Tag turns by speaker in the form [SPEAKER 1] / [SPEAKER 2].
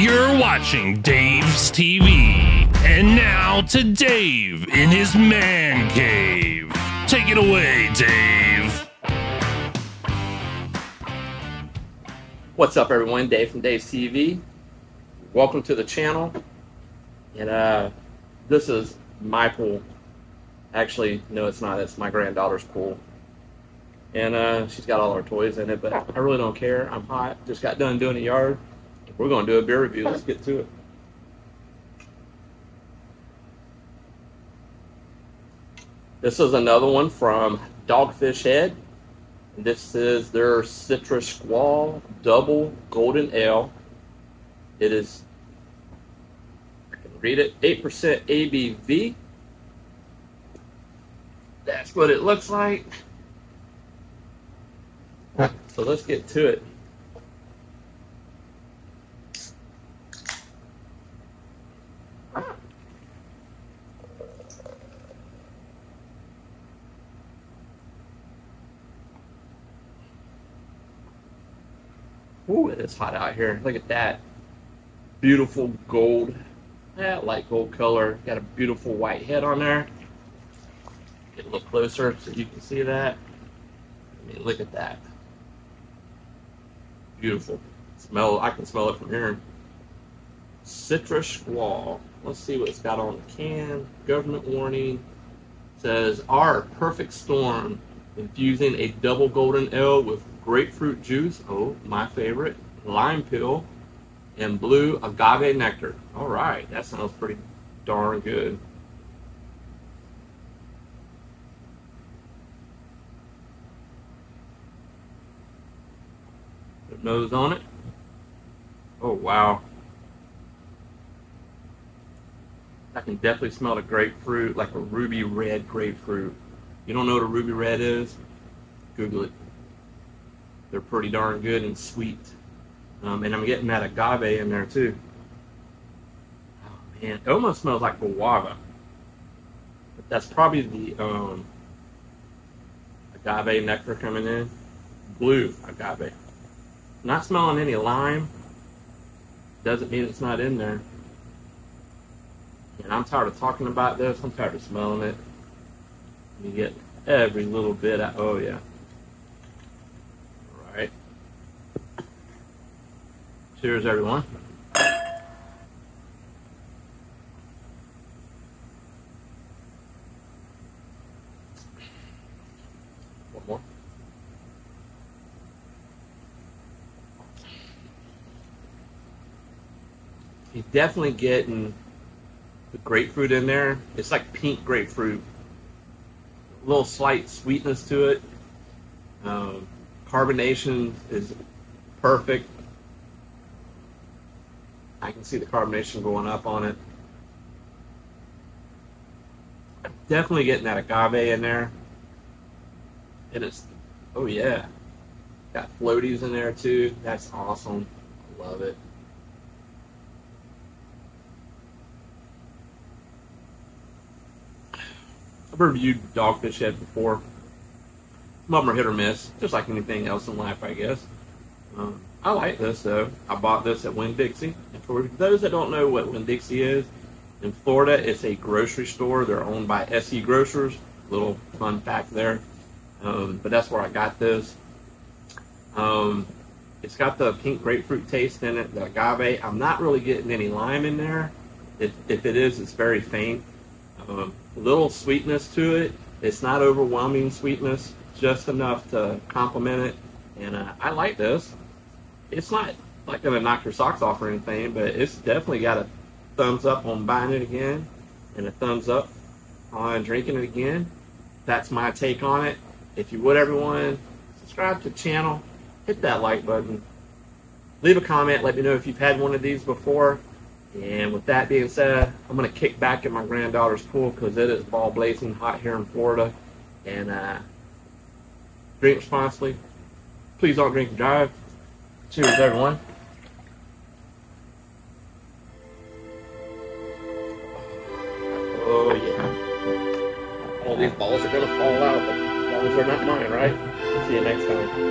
[SPEAKER 1] You're watching Dave's TV. And now to Dave in his man cave. Take it away, Dave.
[SPEAKER 2] What's up, everyone? Dave from Dave's TV. Welcome to the channel. And uh, this is my pool. Actually, no, it's not. It's my granddaughter's pool. And uh, she's got all her toys in it, but I really don't care. I'm hot. Just got done doing the yard. We're going to do a beer review. Let's get to it. This is another one from Dogfish Head. This is their Citrus Squall Double Golden Ale. It is, I can read it, 8% ABV. That's what it looks like. So let's get to it. Ooh, it is hot out here. Look at that. Beautiful gold. Yeah, light gold color. Got a beautiful white head on there. Get a little closer so you can see that. I mean, look at that. Beautiful. Smell, I can smell it from here. Citrus Squall. Let's see what it's got on the can. Government warning. Says, our perfect storm. Infusing a double golden ale with grapefruit juice, oh, my favorite, lime peel, and blue agave nectar. All right, that sounds pretty darn good. The nose on it. Oh, wow. I can definitely smell the grapefruit, like a ruby red grapefruit. You don't know what a ruby red is? Google it. They're pretty darn good and sweet. Um, and I'm getting that agave in there too. Oh man, it almost smells like guava. But that's probably the um, agave nectar coming in. Blue agave. Not smelling any lime. Doesn't mean it's not in there. And I'm tired of talking about this. I'm tired of smelling it. You get every little bit. Out. Oh yeah. All right. Cheers, everyone. One more. You're definitely getting the grapefruit in there. It's like pink grapefruit. A little slight sweetness to it. Um, carbonation is perfect. I can see the carbonation going up on it. Definitely getting that agave in there. And it's, oh yeah. Got floaties in there too. That's awesome. I Love it. I've reviewed Dogfish Head before. Of them are hit or miss, just like anything else in life, I guess. Um, I like this though. I bought this at Winn Dixie. And for those that don't know what Winn Dixie is, in Florida, it's a grocery store. They're owned by SE Grocers. Little fun fact there. Um, but that's where I got this. Um, it's got the pink grapefruit taste in it, the agave. I'm not really getting any lime in there. If, if it is, it's very faint. Um, a little sweetness to it. It's not overwhelming sweetness, just enough to complement it. And uh, I like this. It's not like to knock your socks off or anything, but it's definitely got a thumbs up on buying it again and a thumbs up on drinking it again. That's my take on it. If you would, everyone, subscribe to the channel, hit that like button, leave a comment, let me know if you've had one of these before. And with that being said, I'm going to kick back in my granddaughter's pool because it is ball blazing hot here in Florida. And uh, drink responsibly. Please don't drink and drive. Cheers, everyone. Oh, yeah. All these balls are going to fall out, but as long as they're not mine, right? See you next time.